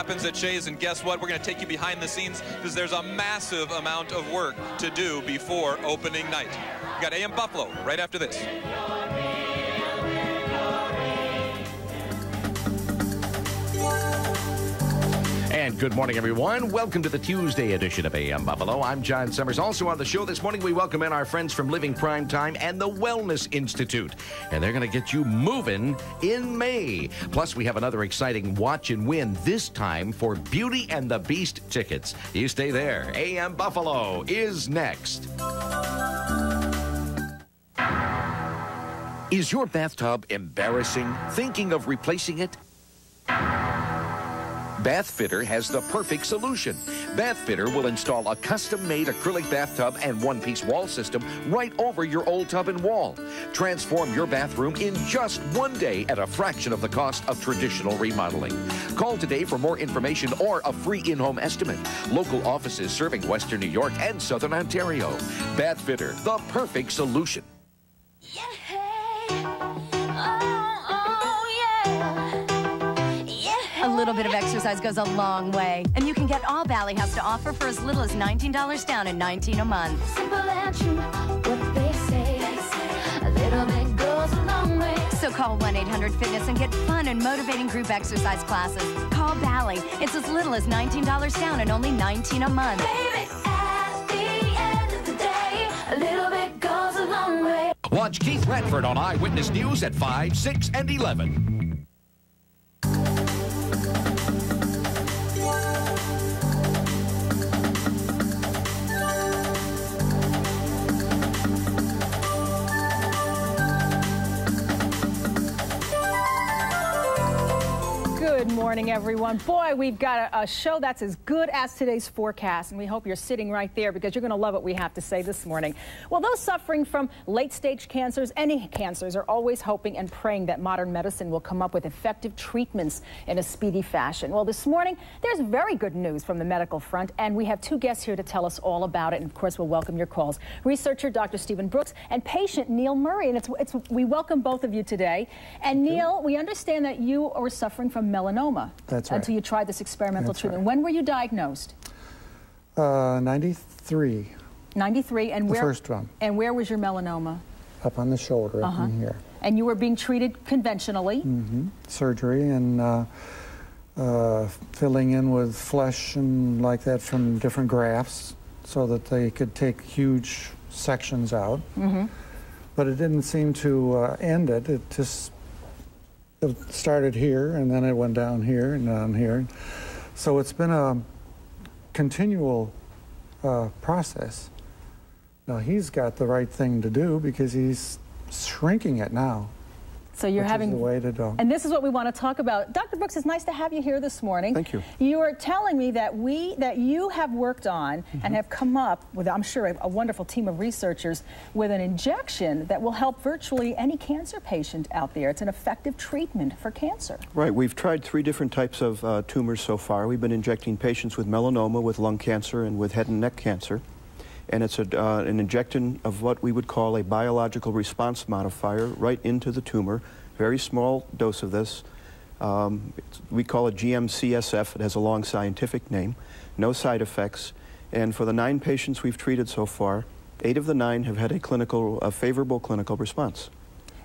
happens at Shea's, and guess what? We're going to take you behind the scenes because there's a massive amount of work to do before opening night. We got AM Buffalo right after this. And good morning, everyone. Welcome to the Tuesday edition of AM Buffalo. I'm John Summers. Also on the show this morning, we welcome in our friends from Living Prime Time and the Wellness Institute. And they're going to get you moving in May. Plus, we have another exciting watch and win, this time for Beauty and the Beast tickets. You stay there. AM Buffalo is next. Is your bathtub embarrassing? Thinking of replacing it? Bathfitter has the perfect solution. Bathfitter will install a custom-made acrylic bathtub and one-piece wall system right over your old tub and wall. Transform your bathroom in just one day at a fraction of the cost of traditional remodeling. Call today for more information or a free in-home estimate. Local offices serving Western New York and Southern Ontario. Bathfitter, the perfect solution. A little bit of exercise goes a long way. And you can get all Valley has to offer for as little as $19 down and 19 a month. Simple and true, what they say. A little bit goes a long way. So call 1-800-FITNESS and get fun and motivating group exercise classes. Call Valley. It's as little as $19 down and only 19 a month. Baby, at the end of the day, a little bit goes a long way. Watch Keith Radford on Eyewitness News at 5, 6, and 11. Good morning, everyone. Boy, we've got a, a show that's as good as today's forecast, and we hope you're sitting right there because you're going to love what we have to say this morning. Well, those suffering from late stage cancers, any cancers, are always hoping and praying that modern medicine will come up with effective treatments in a speedy fashion. Well, this morning, there's very good news from the medical front, and we have two guests here to tell us all about it. And of course, we'll welcome your calls. Researcher Dr. Stephen Brooks and patient Neil Murray. And it's, it's, we welcome both of you today. And Neil, we understand that you are suffering from melanoma. That's right. Until you tried this experimental That's treatment. right. When were you diagnosed? Uh, 93, 93. And the where? first one, And where was your melanoma? up on the shoulder, Uh-huh. in here. And you were being treated conventionally. hmm Surgery and uh, uh, filling in with flesh and like that from different grafts so that they could take huge sections out. Mm-hmm. But it didn't seem to uh, end it. It just it started here and then it went down here and down here. So it's been a continual uh, process. Now he's got the right thing to do because he's shrinking it now. So you're having the way to go. And this is what we want to talk about. Dr. Brooks, it's nice to have you here this morning. Thank you. You are telling me that we that you have worked on Mm-hmm. and have come up with, I'm sure, a, a wonderful team of researchers with an injection that will help virtually any cancer patient out there. It's an effective treatment for cancer. Right. We've tried three different types of uh, tumors so far. We've been injecting patients with melanoma, with lung cancer, and with head and neck cancer. And it's a, uh, an injection of what we would call a biological response modifier right into the tumor. Very small dose of this. Um, we call it GM-CSF. It has a long scientific name. No side effects. And for the nine patients we've treated so far, eight of the nine have had a clinical, a favorable clinical response.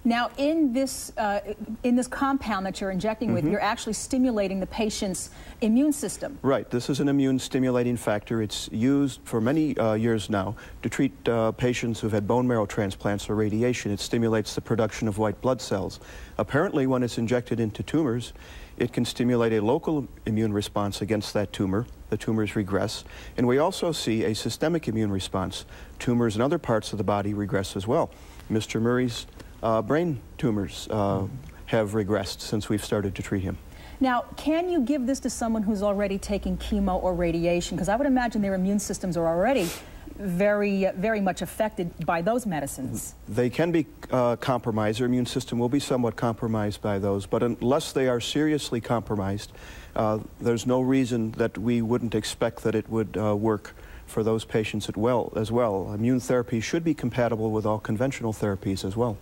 Now, in this uh, in this compound that you're injecting Mm-hmm. with, you're actually stimulating the patient's immune system. Right. This is an immune stimulating factor. It's used for many uh, years now to treat uh, patients who've had bone marrow transplants or radiation. It stimulates the production of white blood cells. Apparently, when it's injected into tumors, it can stimulate a local immune response against that tumor. The tumors regress. And we also see a systemic immune response. Tumors in other parts of the body regress as well. Mr. Murray's uh, brain tumors uh, have regressed since we've started to treat him. Now, can you give this to someone who's already taking chemo or radiation? Because I would imagine their immune systems are already very, very much affected by those medicines. They can be uh, compromised. Their immune system will be somewhat compromised by those, but unless they are seriously compromised, uh, there's no reason that we wouldn't expect that it would uh, work for those patients as well, as well. Immune therapy should be compatible with all conventional therapies as well.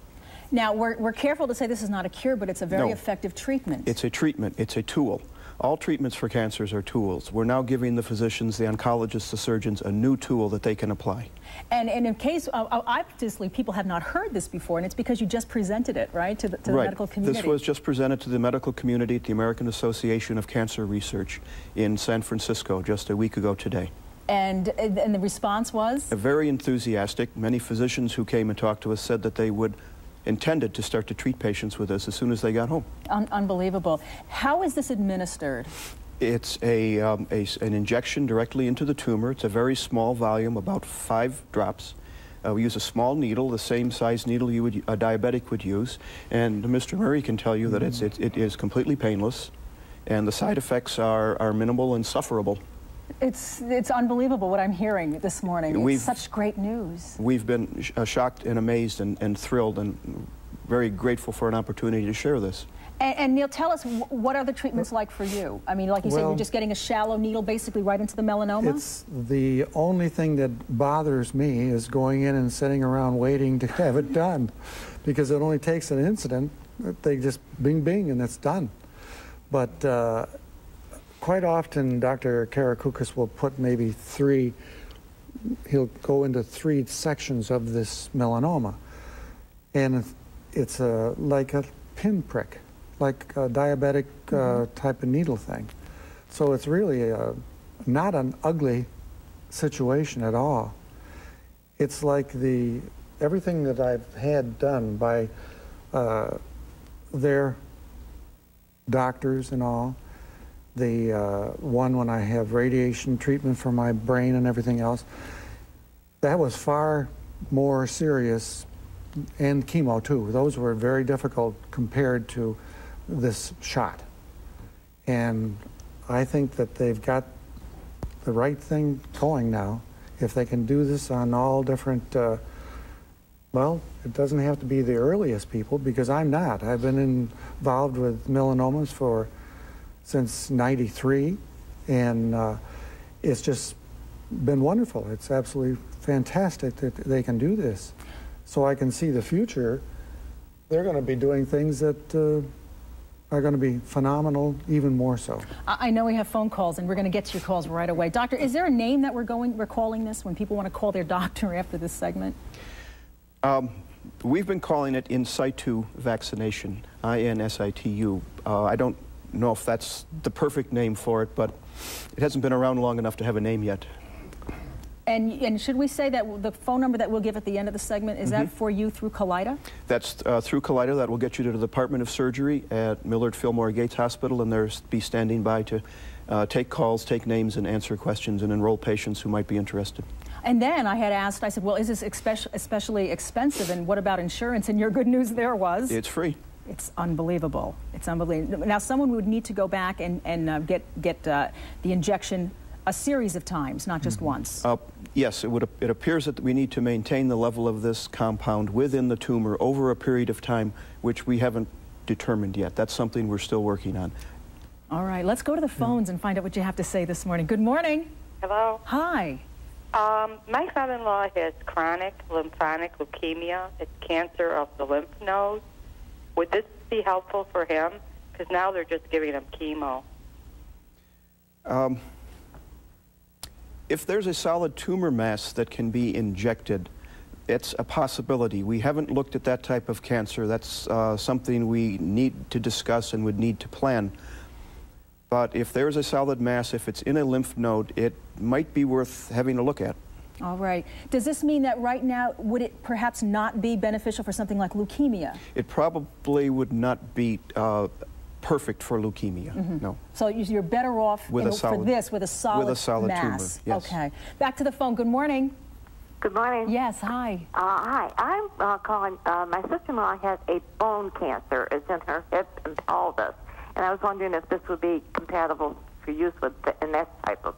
Now, we're, we're careful to say this is not a cure, but it's a very No. effective treatment. It's a treatment, it's a tool. All treatments for cancers are tools. We're now giving the physicians, the oncologists, the surgeons a new tool that they can apply. And, and in case, uh, uh, obviously, people have not heard this before, and it's because you just presented it, right, to the, to the right. medical community. This was just presented to the medical community at the American Association of Cancer Research in San Francisco just a week ago today. And, and the response was? Very enthusiastic. Many physicians who came and talked to us said that they would intended to start to treat patients with this as soon as they got home. Un unbelievable. How is this administered? It's a, um, a, an injection directly into the tumor. It's a very small volume, about five drops. Uh, we use a small needle, the same size needle you would, a diabetic would use. And Mr. Murray can tell you that it's, it, it is completely painless, and the side effects are, are minimal and sufferable. It's, it's unbelievable what I'm hearing this morning. We've, it's such great news. We've been sh uh, shocked and amazed and, and thrilled and very grateful for an opportunity to share this. And, and, Neil, tell us what are the treatments like for you? I mean, like you well, said, you're just getting a shallow needle basically right into the melanoma? It's the only thing that bothers me is going in and sitting around waiting to have it done because it only takes an incident. They just bing, bing, and it's done. But uh, quite often, Dr. Karakoukas will put maybe three, he'll go into three sections of this melanoma. And it's a, like a pinprick like a diabetic uh, mm-hmm. type of needle thing. So it's really a, not an ugly situation at all. It's like the everything that I've had done by uh, their doctors and all. The uh, one when I have radiation treatment for my brain and everything else, that was far more serious, and chemo too. Those were very difficult compared to this shot. And I think that they've got the right thing going now. If they can do this on all different, uh, well, it doesn't have to be the earliest people because I'm not. I've been involved with melanomas for since 93 and uh, it's just been wonderful. It's absolutely fantastic that they can do this. So I can see the future. They're going to be doing things that uh, are going to be phenomenal, even more so. I know we have phone calls, and we're going to get to your calls right away. Doctor, is there a name that we're going, we're calling this when people want to call their doctor after this segment? Um, we've been calling it in situ vaccination, I-N-S-I-T-U. Uh, I don't know if that's the perfect name for it, but it hasn't been around long enough to have a name yet. And, and should we say that the phone number that we'll give at the end of the segment, is mm -hmm. that mm-hmm. for you through Kaleida? That's uh, through Kaleida. That will get you to the Department of Surgery at Millard Fillmore Gates Hospital, and they'll be standing by to uh, take calls, take names, and answer questions and enroll patients who might be interested. And then I had asked, I said, well, is this especially expensive, and what about insurance? And your good news there was? It's free. It's unbelievable. It's unbelievable. Now, someone would need to go back and, and uh, get, get uh, the injection a series of times, not just mm -hmm. once. Uh, yes, it, would, it appears that we need to maintain the level of this compound within the tumor over a period of time, which we haven't determined yet. That's something we're still working on. All right, let's go to the phones and find out what you have to say this morning. Good morning. Hello. Hi. Um, my father-in-law has chronic lymphatic leukemia. It's cancer of the lymph nodes. Would this be helpful for him? Because now they're just giving him chemo. Um, if there's a solid tumor mass that can be injected, it's a possibility. We haven't looked at that type of cancer. That's uh, something we need to discuss and would need to plan. But if there's a solid mass, if it's in a lymph node, it might be worth having a look at. All right. Does this mean that right now, would it perhaps not be beneficial for something like leukemia? It probably would not be uh, perfect for leukemia. Mm -hmm. No. So you're better off with a solid, for this with a solid with a solid mass. tumor. Yes. Okay. Back to the phone. Good morning. Good morning. Yes. Hi. Uh, hi. I'm uh, calling. Uh, my sister-in-law has a bone cancer. It's in her hip and pelvis, and I was wondering if this would be compatible for use with the, in that type of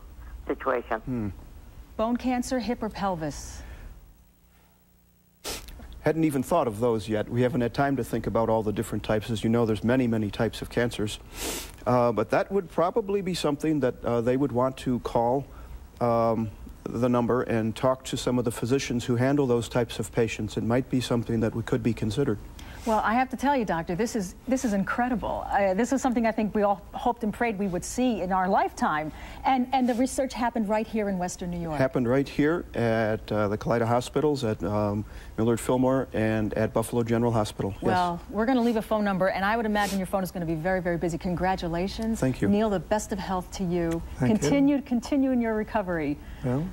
situation. Hmm. Bone cancer, hip or pelvis. Hadn't even thought of those yet. We haven't had time to think about all the different types. As you know, there's many, many types of cancers. Uh, but that would probably be something that uh, they would want to call um, the number and talk to some of the physicians who handle those types of patients. It might be something that we could be considered. Well, I have to tell you, doctor, this is this is incredible. Uh, this is something I think we all hoped and prayed we would see in our lifetime, and and the research happened right here in Western New York. Happened right here at uh, the Kaleida Hospitals, at um, Millard Fillmore, and at Buffalo General Hospital. Well, we're going to leave a phone number, and I would imagine your phone is going to be very, very busy. Congratulations. Thank you. Neil, the best of health to you. Thank you. continue, continue in your recovery. Well,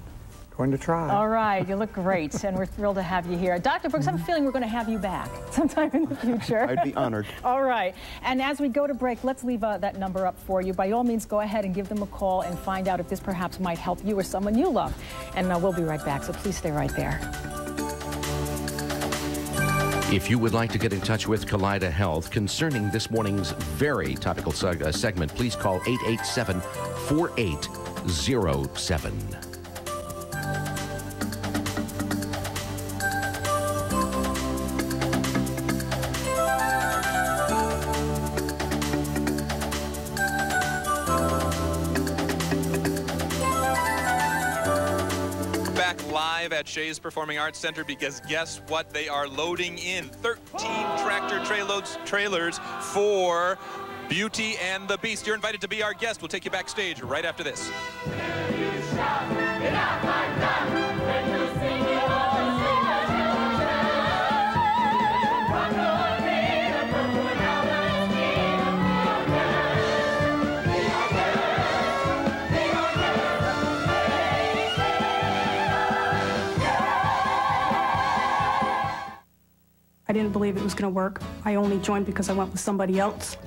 going to try. All right, you look great, and we're thrilled to have you here. Dr. Brooks, I have a feeling we're going to have you back sometime in the future. I'd be honored. All right, and as we go to break, let's leave uh, that number up for you. By all means, go ahead and give them a call and find out if this perhaps might help you or someone you love. And uh, we'll be right back, so please stay right there. If you would like to get in touch with Kaleida Health concerning this morning's very topical seg- uh, segment, please call 887 4807. Shea's Performing Arts Center because guess what? They are loading in 13 tractor trailoads, trailers for Beauty and the Beast. You're invited to be our guest. We'll take you backstage right after this. I didn't believe it was going to work. I only joined because I went with somebody else.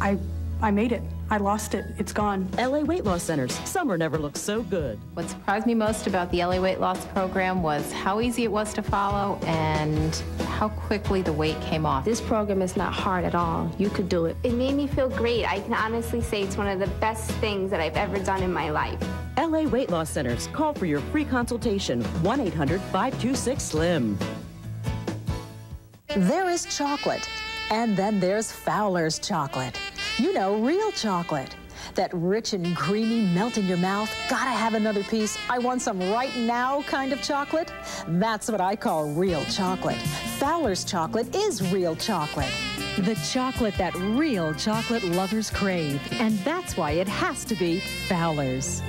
I I made it. I lost it. It's gone. LA Weight Loss Centers. Summer never looked so good. What surprised me most about the LA Weight Loss Program was how easy it was to follow and how quickly the weight came off. This program is not hard at all. You could do it. It made me feel great. I can honestly say it's one of the best things that I've ever done in my life. LA Weight Loss Centers. Call for your free consultation. 1 800 526 SLIM. There is chocolate, and then there's Fowler's chocolate. You know, real chocolate. That rich and creamy melt in your mouth, gotta have another piece, I want some right now kind of chocolate. That's what I call real chocolate. Fowler's chocolate is real chocolate. The chocolate that real chocolate lovers crave. And that's why it has to be Fowler's.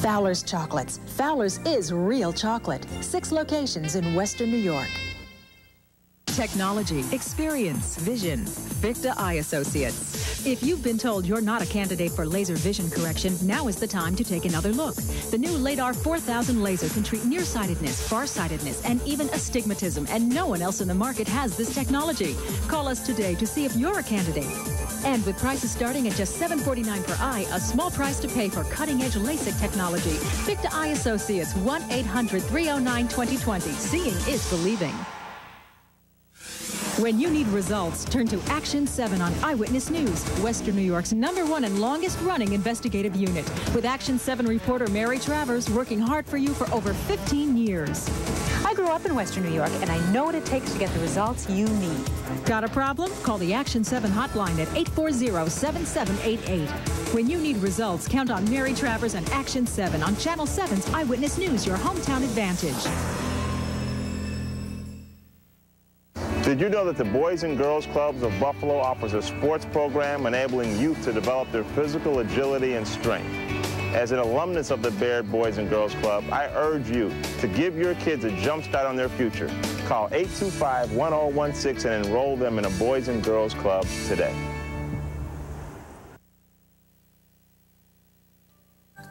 Fowler's Chocolates. Fowler's is real chocolate. Six locations in Western New York. Technology, experience, vision. Victa Eye Associates. If you've been told you're not a candidate for laser vision correction, now is the time to take another look. The new LADAR 4000 laser can treat nearsightedness, farsightedness, and even astigmatism, and no one else in the market has this technology. Call us today to see if you're a candidate. And with prices starting at just 749 per eye, a small price to pay for cutting-edge LASIK technology. Victa Eye Associates, 1-800-309-2020. Seeing is believing. When you need results, turn to Action 7 on Eyewitness News, Western New York's number one and longest running investigative unit. With Action 7 reporter Mary Travers working hard for you for over 15 years. I grew up in Western New York, and I know what it takes to get the results you need. Got a problem? Call the Action 7 hotline at 840-7788. When you need results, count on Mary Travers and Action 7 on Channel 7's Eyewitness News, your hometown advantage. Did you know that the Boys and Girls Clubs of Buffalo offers a sports program enabling youth to develop their physical agility and strength? As an alumnus of the Baird Boys and Girls Club, I urge you to give your kids a jump start on their future. Call 825-1016 and enroll them in a Boys and Girls Club today.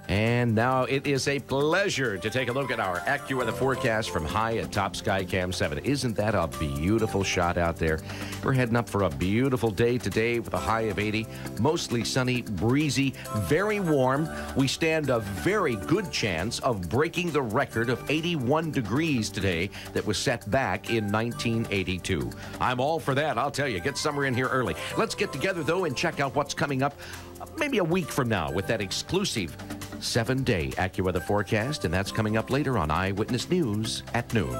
And now it is a pleasure to take a look at our AccuWeather forecast from high at Top Sky Cam 7. Isn't that a beautiful shot out there? We're heading up for a beautiful day today with a high of 80. Mostly sunny, breezy, very warm. We stand a very good chance of breaking the record of 81 degrees today that was set back in 1982. I'm all for that, I'll tell you. Get summer in here early. Let's get together, though, and check out what's coming up uh, maybe a week from now with that exclusive seven day AccuWeather forecast, and that's coming up later on Eyewitness News at noon.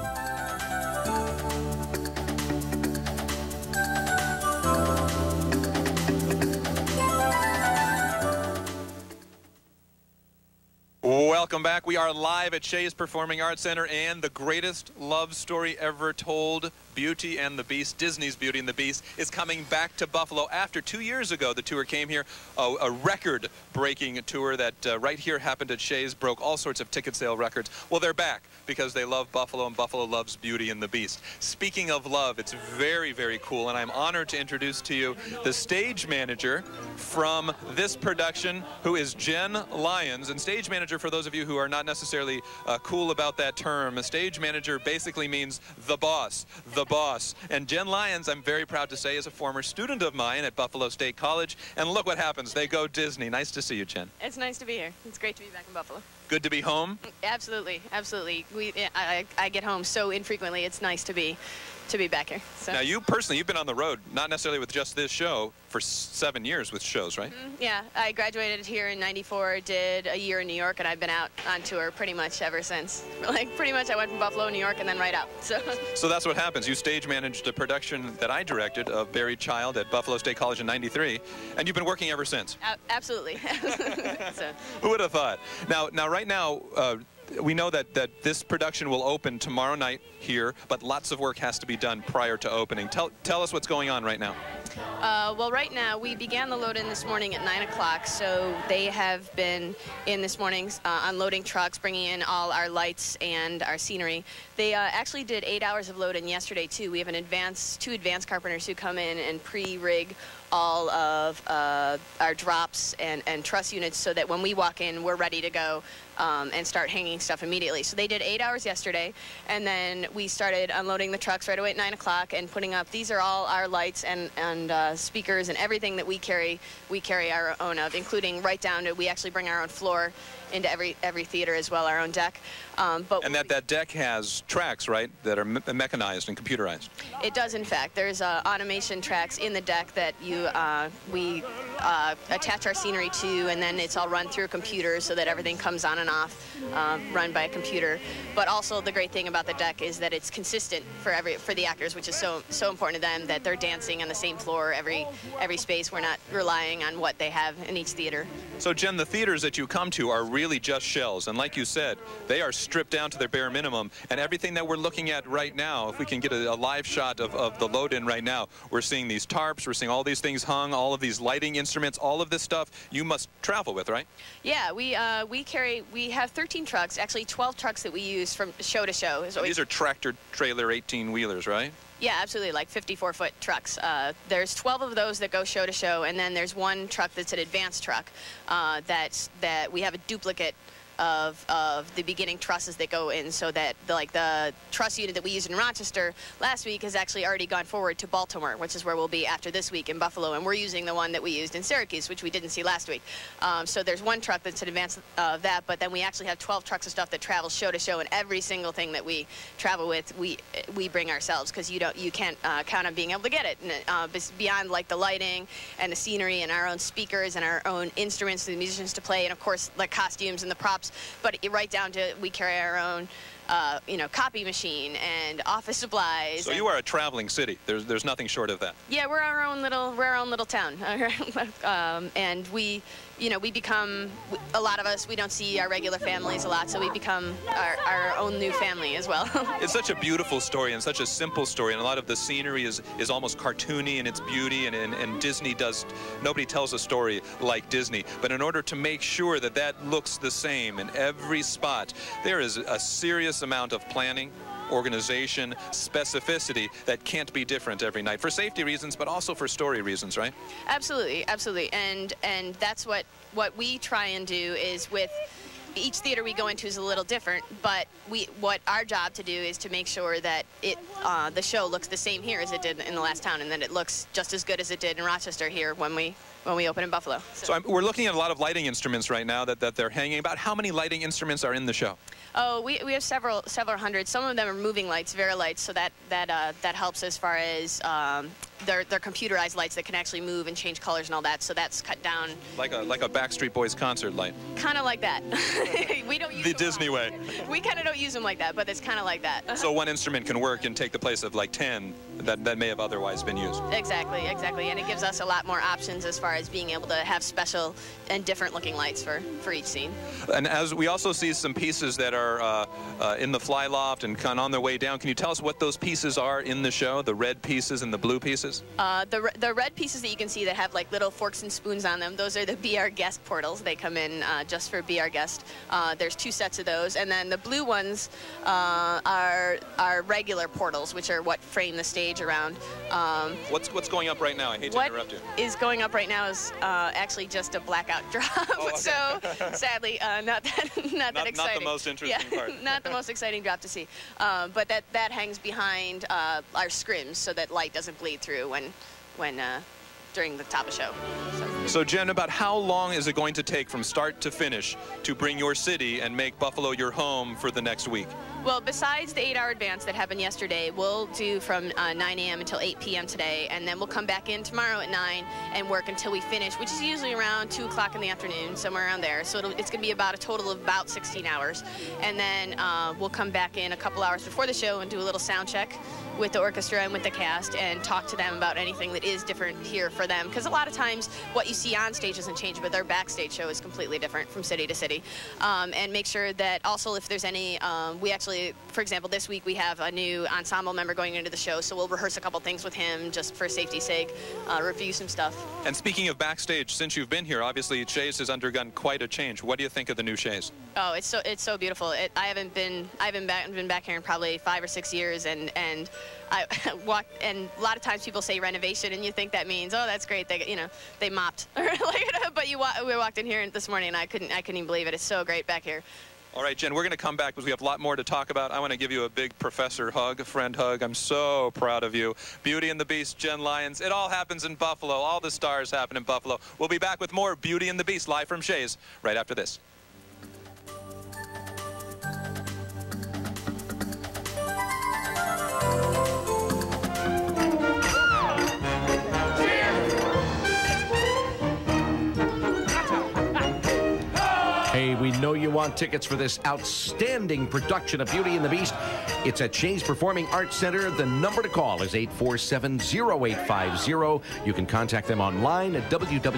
Welcome back. We are live at Shea's Performing Arts Center and the greatest love story ever told, Beauty and the Beast, Disney's Beauty and the Beast, is coming back to Buffalo after two years ago. The tour came here, a, a record-breaking tour that uh, right here happened at Shea's, broke all sorts of ticket sale records. Well, they're back because they love Buffalo and Buffalo loves Beauty and the Beast. Speaking of love, it's very, very cool, and I'm honored to introduce to you the stage manager from this production, who is Jen Lyons. And stage manager, for those of you who are not necessarily uh, cool about that term, a stage manager basically means the boss, the boss. And Jen Lyons, I'm very proud to say, is a former student of mine at Buffalo State College. And look what happens. They go Disney. Nice to see you, Jen. It's nice to be here. It's great to be back in Buffalo. Good to be home. Absolutely, absolutely. We, I, I get home so infrequently. It's nice to be, to be back here. So. Now, you personally, you've been on the road, not necessarily with just this show, for seven years with shows, right? Mm, yeah, I graduated here in '94, did a year in New York, and I've been out on tour pretty much ever since. Like pretty much, I went from Buffalo, New York, and then right out. So. So that's what happens. You stage managed a production that I directed of Buried Child at Buffalo State College in '93, and you've been working ever since. Absolutely. so. Who would have thought? Now, now, right now. Uh, we know that, that this production will open tomorrow night here, but lots of work has to be done prior to opening. Tell, tell us what's going on right now. Uh, well, right now, we began the load-in this morning at 9 o'clock, so they have been in this morning uh, unloading trucks, bringing in all our lights and our scenery. They uh, actually did eight hours of load-in yesterday, too. We have an advance, two advanced carpenters who come in and pre-rig all of uh, our drops and, and truss units so that when we walk in, we're ready to go um, and start hanging stuff immediately. So they did eight hours yesterday, and then we started unloading the trucks right away at 9 o'clock and putting up, these are all our lights and, and uh, speakers and everything that we carry, we carry our own of, including right down to, we actually bring our own floor into every every theater as well, our own deck. Um, but and that, that deck has tracks, right, that are me mechanized and computerized. It does, in fact. There's uh, automation tracks in the deck that you uh, we uh, attach our scenery to, and then it's all run through a computer so that everything comes on and off, uh, run by a computer. But also the great thing about the deck is that it's consistent for every for the actors, which is so so important to them that they're dancing on the same floor every every space. We're not relying on what they have in each theater. So Jen, the theaters that you come to are really just shells, and like you said, they are stripped down to their bare minimum. And everything that we're looking at right now, if we can get a, a live shot of, of the load-in right now, we're seeing these tarps, we're seeing all these things hung, all of these lighting instruments, all of this stuff you must travel with, right? Yeah, we uh, we carry, we have 13 trucks, actually 12 trucks that we use from show to show. So these are tractor trailer 18-wheelers, right? Yeah, absolutely, like 54-foot trucks. Uh, there's 12 of those that go show to show, and then there's one truck that's an advanced truck uh, that's, that we have a duplicate of, of the beginning trusses that go in so that the, like the truss unit that we used in Rochester last week has actually already gone forward to Baltimore, which is where we'll be after this week in Buffalo. And we're using the one that we used in Syracuse, which we didn't see last week. Um, so there's one truck that's in advance of that, but then we actually have 12 trucks of stuff that travels show to show, and every single thing that we travel with, we we bring ourselves because you don't you can't uh, count on being able to get it. And, uh, beyond like the lighting and the scenery and our own speakers and our own instruments for the musicians to play, and of course the costumes and the props but right down to we carry our own uh, you know, copy machine and office supplies. So you are a traveling city. There's there's nothing short of that. Yeah, we're our own little we're our own little town, um, and we, you know, we become a lot of us. We don't see our regular families a lot, so we become our, our own new family as well. it's such a beautiful story and such a simple story, and a lot of the scenery is is almost cartoony in its beauty, and, and and Disney does nobody tells a story like Disney. But in order to make sure that that looks the same in every spot, there is a serious amount of planning, organization, specificity that can't be different every night for safety reasons, but also for story reasons, right? Absolutely, absolutely. And and that's what what we try and do is with each theater we go into is a little different, but we what our job to do is to make sure that it uh, the show looks the same here as it did in the last town, and that it looks just as good as it did in Rochester here when we when we open in Buffalo. So, so we're looking at a lot of lighting instruments right now that, that they're hanging. About how many lighting instruments are in the show? Oh, we, we have several several hundred. Some of them are moving lights, Vari-Lights, so that that uh, that helps as far as um, they're, they're computerized lights that can actually move and change colors and all that. So that's cut down. Like a like a Backstreet Boys concert light. Kind of like that. we don't use the Disney way. We kind of don't use them like that, but it's kind of like that. so one instrument can work and take the place of like ten that, that may have otherwise been used. Exactly, exactly. And it gives us a lot more options as far as being able to have special and different looking lights for, for each scene. And as we also see some pieces that are uh, uh, in the fly loft and kind of on their way down, can you tell us what those pieces are in the show, the red pieces and the blue pieces? Uh, the, re- the red pieces that you can see that have like little forks and spoons on them, those are the Be Our Guest portals. They come in uh, just for Be Our Guest. Uh, there's two sets of those. And then the blue ones uh, are, are regular portals, which are what frame the stage around. Um, What's, what's going up right now? I hate to interrupt you. is going up right now is uh, actually just a blackout drop. so sadly, uh, not that not, Oh, Not- not the exciting. most interesting yeah, part. not the most exciting drop to see. Um, but that that hangs behind uh, our scrims so that light doesn't bleed through when when uh, during the top of show. So, Jen, about how long is it going to take from start to finish to bring your city and make Buffalo your home for the next week? Well, besides the eight-hour advance that happened yesterday, we'll do from uh, 9 a.m. until 8 p.m. today, and then we'll come back in tomorrow at 9 and work until we finish, which is usually around 2 o'clock in the afternoon, somewhere around there. So it's going to be about a total of about 16 hours, and then uh, we'll come back in a couple hours before the show and do a little sound check with the orchestra and with the cast and talk to them about anything that is different here for them because a lot of times what you see on stage doesn't change but their backstage show is completely different from city to city um, and make sure that also if there's any um, we actually for example this week we have a new ensemble member going into the show so we'll rehearse a couple things with him just for safety's sake uh, review some stuff And speaking of backstage, since you've been here, obviously Shea's has undergone quite a change. What do you think of the new Shea's? Oh, it's so it's so beautiful. It, I haven't been I haven't back, been back here in probably five or six years, and and I walked. And a lot of times people say renovation, and you think that means oh that's great. They you know they mopped, but you we walked in here this morning, and I couldn't I couldn't even believe it. It's so great back here. All right, Jen, we're going to come back because we have a lot more to talk about. I want to give you a big professor hug, a friend hug. I'm so proud of you. Beauty and the Beast, Jen Lyons. It all happens in Buffalo. All the stars happen in Buffalo. We'll be back with more Beauty and the Beast live from Shea's right after this. Know you want tickets for this outstanding production of Beauty and the Beast. It's at Shea's Performing Arts Center. The number to call is 847 0850. You can contact them online at www.shays.org.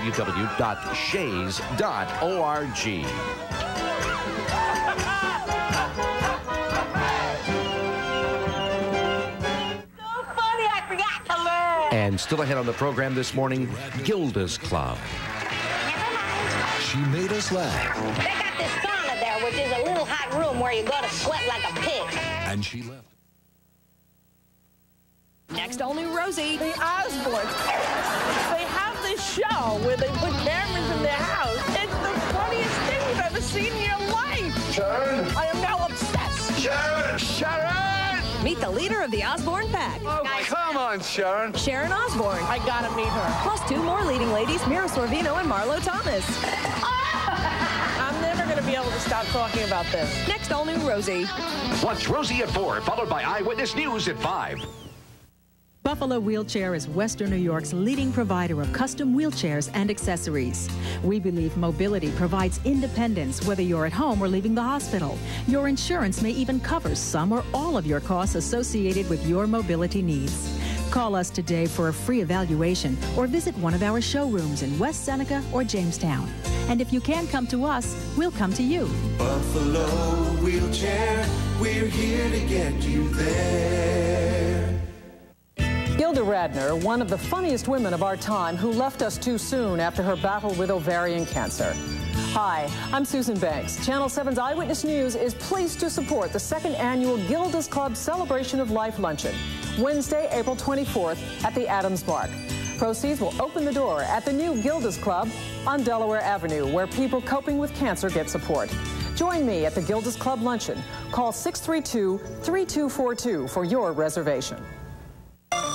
funny, I forgot to learn. And still ahead on the program this morning, Gilda's Club. She made us laugh. They got this sauna there, which is a little hot room where you go to sweat like a pig. And she left. Next, all new Rosie. The Osbournes. They have this show where they put cameras in their house. It's the funniest thing you've ever seen in your life. Sharon? I am now obsessed. Sharon! Sharon! Meet the leader of the Osbourne Pack. Oh, come on, Sharon. Sharon Osbourne. I gotta meet her. Plus two more leading ladies, Mira Sorvino and Marlo Thomas. Stop talking about this. Next, all new Rosie. Watch Rosie at 4, followed by Eyewitness News at 5. Buffalo Wheelchair is Western New York's leading provider of custom wheelchairs and accessories. We believe mobility provides independence whether you're at home or leaving the hospital. Your insurance may even cover some or all of your costs associated with your mobility needs. Call us today for a free evaluation or visit one of our showrooms in West Seneca or Jamestown. And if you can't come to us, we'll come to you. Buffalo wheelchair, we're here to get you there. Gilda Radner, one of the funniest women of our time who left us too soon after her battle with ovarian cancer. Hi, I'm Susan Banks. Channel 7's Eyewitness News is pleased to support the second annual Gilda's Club Celebration of Life Luncheon, Wednesday, April 24th at the Adams Mark. Proceeds will open the door at the new Gilda's Club on Delaware Avenue, where people coping with cancer get support. Join me at the Gilda's Club Luncheon. Call 632 3242 for your reservation.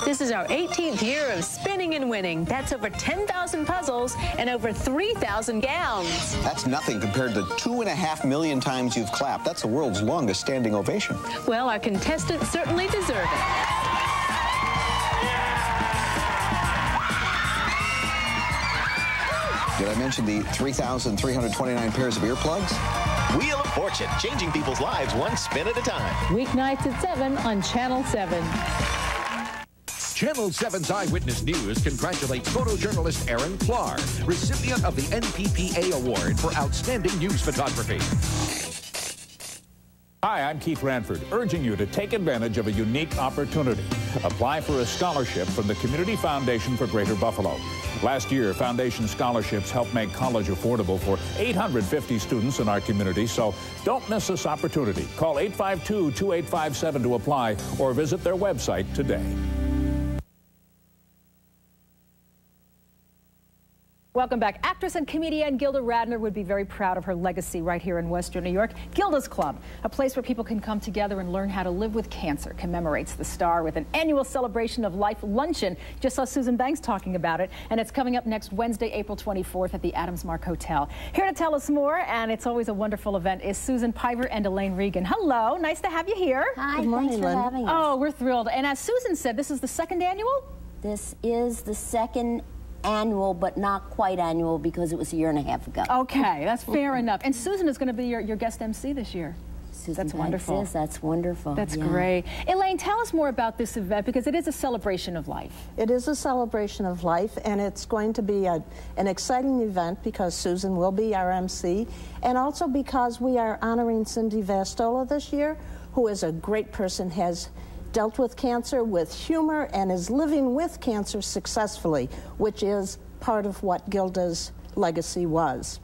This is our 18th year of spinning and winning. That's over 10,000 puzzles and over 3,000 gowns. That's nothing compared to two and a half million times you've clapped. That's the world's longest standing ovation. Well, our contestants certainly deserve it. Did I mention the 3,329 pairs of earplugs? Wheel of Fortune, changing people's lives one spin at a time. Weeknights at 7 on Channel 7. Channel 7's Eyewitness News congratulates photojournalist Aaron Klar, recipient of the NPPA Award for Outstanding News Photography. Hi, I'm Keith Radford, urging you to take advantage of a unique opportunity. Apply for a scholarship from the Community Foundation for Greater Buffalo. Last year, Foundation scholarships helped make college affordable for 850 students in our community, so don't miss this opportunity. Call 852-2857 to apply or visit their website today. Welcome back. Actress and comedian Gilda Radner would be very proud of her legacy right here in Western New York. Gilda's Club, a place where people can come together and learn how to live with cancer, commemorates the star with an annual celebration of life luncheon. Just saw Susan Banks talking about it, and it's coming up next Wednesday, April 24th at the Adams Mark Hotel. Here to tell us more, and it's always a wonderful event, is Susan Piver and Elaine Regan. Hello, nice to have you here. Hi, Good morning, thanks for Lynn. having us. Oh, we're thrilled. And as Susan said, this is the second annual? This is the second annual, but not quite annual because it was a year and a half ago. Okay, that's fair enough. And Susan is going to be your, your guest MC this year. Susan that's wonderful. Is, that's wonderful. That's yeah. great. Elaine, tell us more about this event because it is a celebration of life. It is a celebration of life, and it's going to be a, an exciting event because Susan will be our MC, and also because we are honoring Cindy Vastola this year, who is a great person, has dealt with cancer with humor and is living with cancer successfully, which is part of what Gilda's legacy was.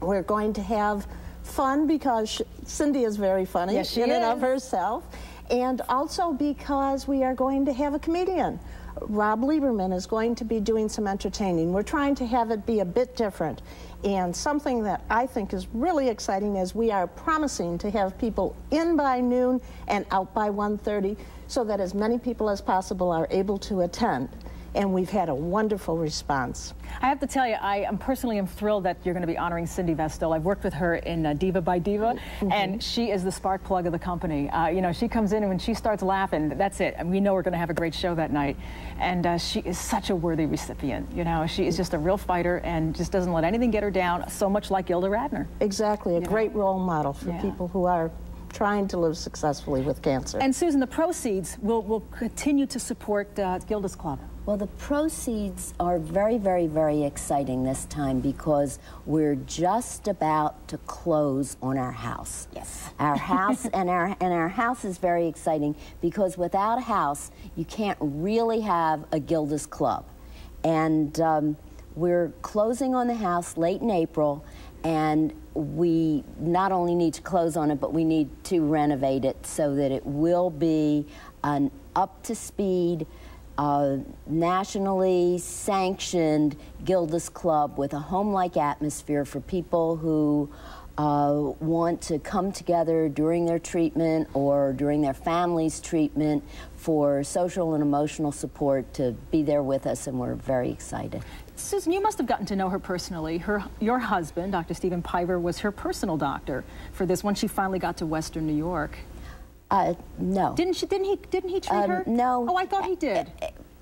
We're going to have fun because Cindy is very funny yes, in is. and of herself, and also because we are going to have a comedian. Rob Lieberman is going to be doing some entertaining. We're trying to have it be a bit different. And something that I think is really exciting is we are promising to have people in by noon and out by 1.30 so that as many people as possible are able to attend and we've had a wonderful response. I have to tell you, I am personally am thrilled that you're going to be honoring Cindy Vestal. I've worked with her in uh, Diva by Diva, mm -hmm. and she is the spark plug of the company. Uh, you know, she comes in and when she starts laughing, that's it. And we know we're going to have a great show that night. And uh, she is such a worthy recipient. You know, she is just a real fighter and just doesn't let anything get her down, so much like Gilda Radner. Exactly, a great know? role model for yeah. people who are trying to live successfully with cancer. And Susan, the proceeds will, will continue to support uh, Gilda's Club. Well, the proceeds are very, very, very exciting this time because we're just about to close on our house. Yes. Our house and our and our house is very exciting because without a house, you can't really have a Gilda's Club, and um, we're closing on the house late in April, and we not only need to close on it, but we need to renovate it so that it will be an up to speed uh, nationally sanctioned Gilda's Club with a home-like atmosphere for people who uh, want to come together during their treatment or during their family's treatment for social and emotional support to be there with us, and we're very excited. Susan, you must have gotten to know her personally. Her, your husband, Dr. Stephen Piver, was her personal doctor for this once she finally got to Western New York. Uh, no. Didn't she? Didn't he? Didn't he treat um, her? No. Oh, I thought he did.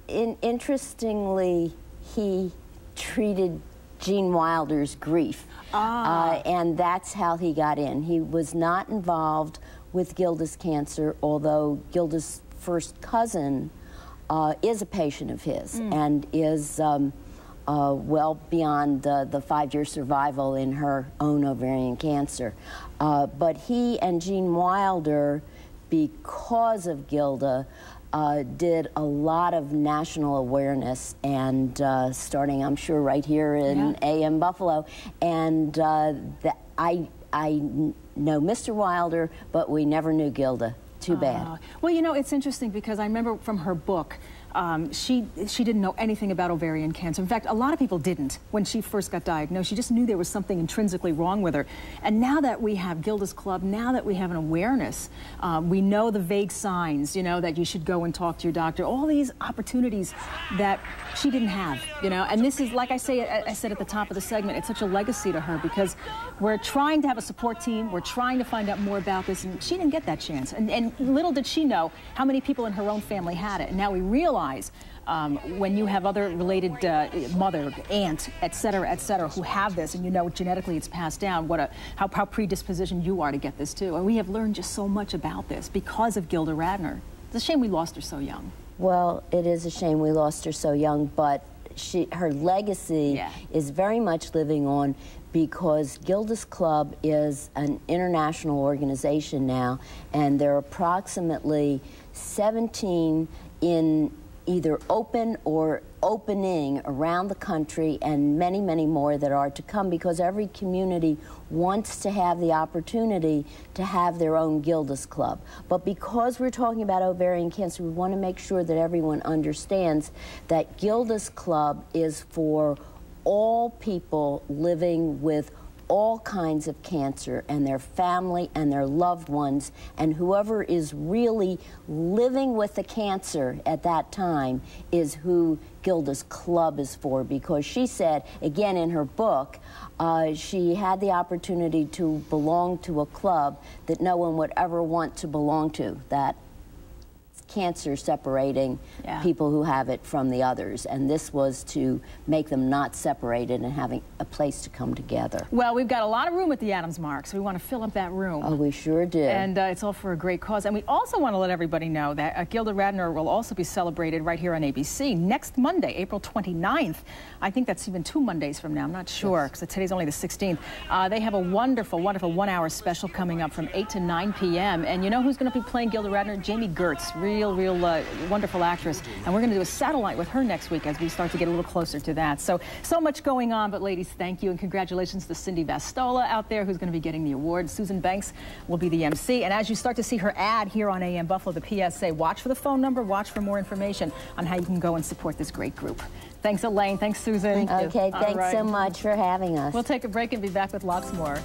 In, interestingly, he treated Gene Wilder's grief, ah. uh, and that's how he got in. He was not involved with Gilda's cancer, although Gilda's first cousin uh, is a patient of his mm. and is. Um, uh, well beyond uh, the five-year survival in her own ovarian cancer. Uh, but he and Gene Wilder because of Gilda, uh, did a lot of national awareness and uh, starting, I'm sure, right here in yeah. AM Buffalo. And uh, the, I, I know Mr. Wilder, but we never knew Gilda. Too bad. Ah. well, you know, it's interesting because I remember from her book, um, she, she didn't know anything about ovarian cancer. In fact, a lot of people didn't when she first got diagnosed. She just knew there was something intrinsically wrong with her. And now that we have Gilda's Club, now that we have an awareness, um, we know the vague signs, you know, that you should go and talk to your doctor, all these opportunities that she didn't have, you know. And this is, like I say, I said at the top of the segment, it's such a legacy to her because we're trying to have a support team. We're trying to find out more about this, and she didn't get that chance. And, and little did she know how many people in her own family had it. And now we realize um, when you have other related uh, mother, aunt, et cetera, et cetera, who have this, and you know genetically it's passed down, what a how, how predispositioned you are to get this too. And we have learned just so much about this because of Gilda Radner. It's a shame we lost her so young. Well, it is a shame we lost her so young, but she, her legacy is very much living on because Gilda's Club is an international organization now, and there are approximately 17 in either open or opening around the country and many, many more that are to come because every community wants to have the opportunity to have their own Gilda's Club. But because we're talking about ovarian cancer, we want to make sure that everyone understands that Gilda's Club is for all people living with all kinds of cancer and their family and their loved ones and whoever is really living with the cancer at that time is who Gilda's Club is for. Because she said, again in her book, uh, she had the opportunity to belong to a club that no one would ever want to belong to, that cancer separating Yeah. people who have it from the others. And this was to make them not separated and having a place to come together. Well, we've got a lot of room at the Adams Mark, so we want to fill up that room. Oh, we sure do. And uh, it's all for a great cause. And we also want to let everybody know that uh, Gilda Radner will also be celebrated right here on ABC next Monday, April 29th. I think that's even two Mondays from now. I'm not sure because today's only the 16th. Uh, they have a wonderful, wonderful one-hour special coming up from 8 to 9 p.m. And you know who's going to be playing Gilda Radner? Jami Gertz, real, real uh, wonderful actress. And we're going to do a satellite with her next week as we start to get a little closer to that. So, so much going on. But ladies, thank you and congratulations to Cindy Vastola out there who's going to be getting the award. Susan Banks will be the MC. And as you start to see her ad here on AM Buffalo, the PSA, watch for the phone number, watch for more information on how you can go and support this great group. Thanks, Elaine. Thanks, Susan. Okay, thanks right. so much for having us. We'll take a break and be back with lots more.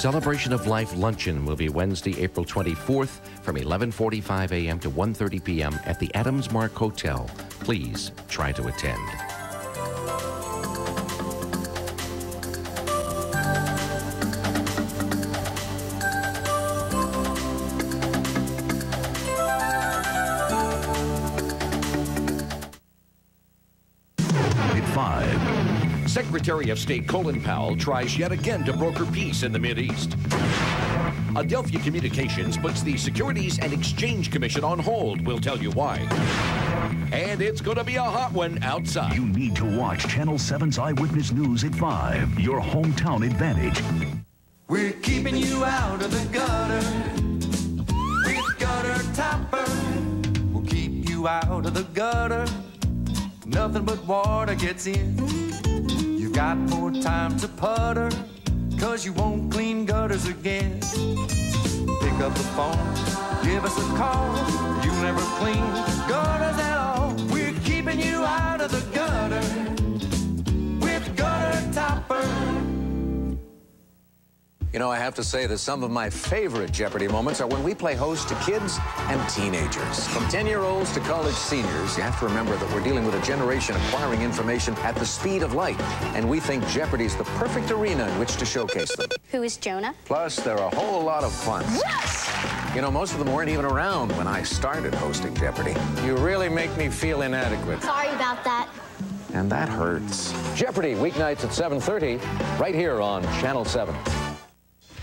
Celebration of Life Luncheon will be Wednesday, April 24th from 11:45 a.m. to 1:30 p.m. at the Adams Mark Hotel. Please try to attend. Secretary of State Colin Powell tries yet again to broker peace in the Mideast. Adelphia Communications puts the Securities and Exchange Commission on hold. We'll tell you why. And it's going to be a hot one outside. You need to watch Channel 7's Eyewitness News at 5. Your hometown advantage. We're keeping you out of the gutter with gutter topper. We'll keep you out of the gutter. Nothing but water gets in. Got more time to putter, cause you won't clean gutters again. Pick up the phone, give us a call. You never clean gutters at all. We're keeping you out of the gutter You know, I have to say that some of my favorite Jeopardy moments are when we play host to kids and teenagers. From 10 year olds to college seniors, you have to remember that we're dealing with a generation acquiring information at the speed of light. And we think Jeopardy's the perfect arena in which to showcase them. Who is Jonah? Plus, they're a whole lot of fun. Yes! You know, most of them weren't even around when I started hosting Jeopardy. You really make me feel inadequate. Sorry about that. And that hurts. Jeopardy, weeknights at 7.30, right here on Channel 7.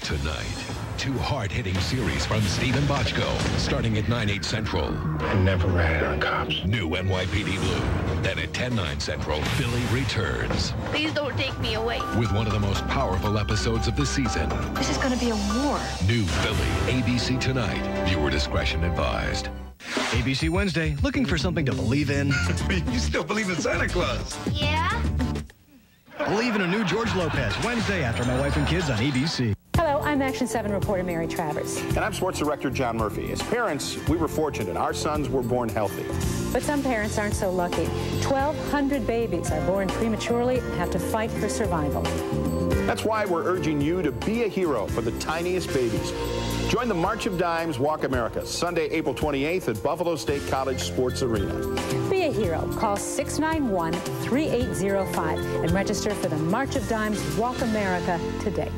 Tonight, two hard-hitting series from Steven Bochco, starting at 9, 8 Central. I never ran on cops. New NYPD Blue. Then at 10, 9 Central, Philly returns Please don't take me away. with one of the most powerful episodes of the season. This is gonna be a war. New Philly, ABC Tonight. Viewer discretion advised. ABC Wednesday, looking for something to believe in? you still believe in Santa Claus? Yeah? Believe in a new George Lopez, Wednesday after My Wife and Kids on ABC. I'm Action 7 reporter Mary Travers. And I'm sports director John Murphy. As parents, we were fortunate. Our sons were born healthy. But some parents aren't so lucky. 1,200 babies are born prematurely and have to fight for survival. That's why we're urging you to be a hero for the tiniest babies. Join the March of Dimes Walk America, Sunday, April 28th at Buffalo State College Sports Arena. Be a hero. Call 691 3805 and register for the March of Dimes Walk America today.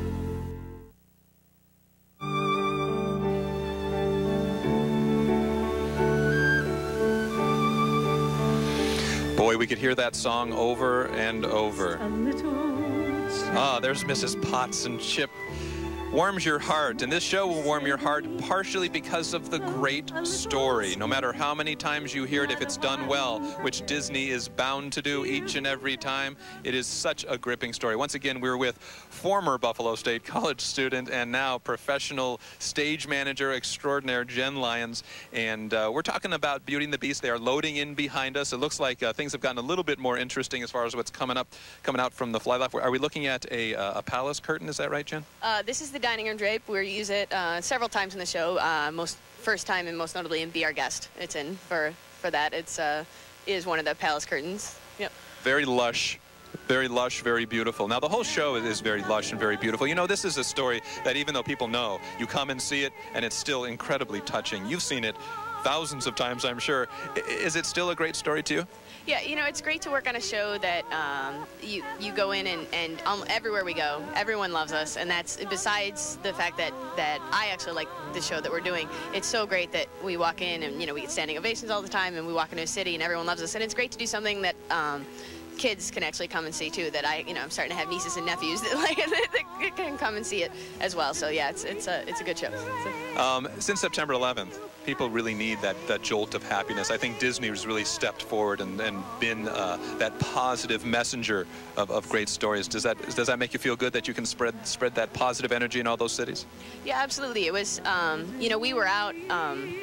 We could hear that song over and over. Ah, there's Mrs. Potts and Chip warms your heart. And this show will warm your heart partially because of the great story. No matter how many times you hear it, if it's done well, which Disney is bound to do each and every time, it is such a gripping story. Once again, we're with former Buffalo State College student and now professional stage manager extraordinaire Jen Lyons. And uh, we're talking about Beauty and the Beast. They are loading in behind us. It looks like uh, things have gotten a little bit more interesting as far as what's coming up, coming out from the fly loft. Are we looking at a, uh, a palace curtain? Is that right, Jen? Uh, this is the dining room drape. We use it uh, several times in the show. Uh, most first time and most notably in Be Our Guest. It's in for for that. It's uh, is one of the palace curtains. Yep. Very lush. Very lush, very beautiful. Now, the whole show is very lush and very beautiful. You know, this is a story that even though people know, you come and see it, and it's still incredibly touching. You've seen it thousands of times, I'm sure. Is it still a great story to you? Yeah, you know, it's great to work on a show that um, you you go in and, and um, everywhere we go, everyone loves us, and that's besides the fact that that I actually like the show that we're doing. It's so great that we walk in and you know we get standing ovations all the time, and we walk into a city and everyone loves us, and it's great to do something that. Um, kids can actually come and see too. That I, you know, I'm starting to have nieces and nephews that like that can come and see it as well. So yeah, it's it's a it's a good show. Um, since September 11th, people really need that that jolt of happiness. I think Disney has really stepped forward and, and been uh, that positive messenger of, of great stories. Does that does that make you feel good that you can spread spread that positive energy in all those cities? Yeah, absolutely. It was, um, you know, we were out. Um,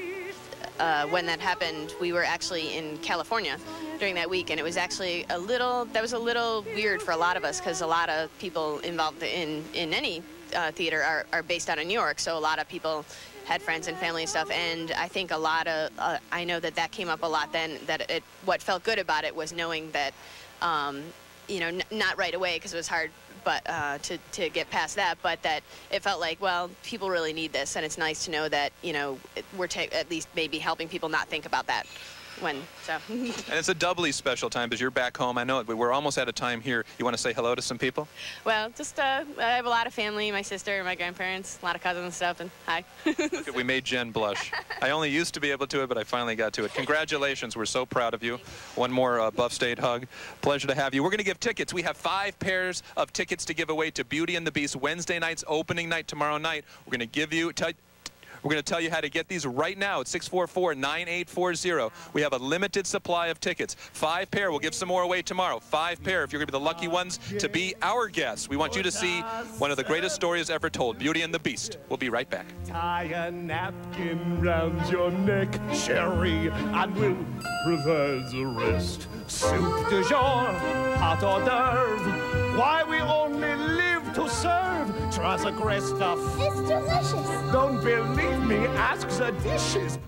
uh, when that happened, we were actually in California during that week, and it was actually a little that was a little weird for a lot of us because a lot of people involved in in any uh, theater are, are based out of New York, so a lot of people had friends and family and stuff, and I think a lot of uh, I know that that came up a lot then. That it what felt good about it was knowing that. Um, you know, not right away because it was hard but uh, to, to get past that, but that it felt like, well, people really need this, and it's nice to know that, you know, we're at least maybe helping people not think about that when so. And it's a doubly special time because you're back home. I know it but we're almost out of time here. You want to say hello to some people? Well just uh, i have a lot of family my sister my grandparents a lot of cousins and stuff and hi. Look, we made jen blush. I only used to be able to it but i finally got to it. Congratulations we're so proud of you. One more uh, buff state hug. Pleasure to have you. We're going to give tickets. We have five pairs of tickets to give away to beauty and the beast wednesday night's opening night tomorrow night. We're going to give you we're going to tell you how to get these right now at 644-9840. We have a limited supply of tickets. Five pair. We'll give some more away tomorrow. Five pair if you're going to be the lucky ones to be our guests. We want you to see one of the greatest stories ever told, Beauty and the Beast. We'll be right back. Tie a napkin round your neck, Sherry, and we'll provide the rest. Soup de jour, hot hors d'oeuvre. Why we only live to serve. Trust a great stuff. It's delicious. Don't believe me? Ask the dishes.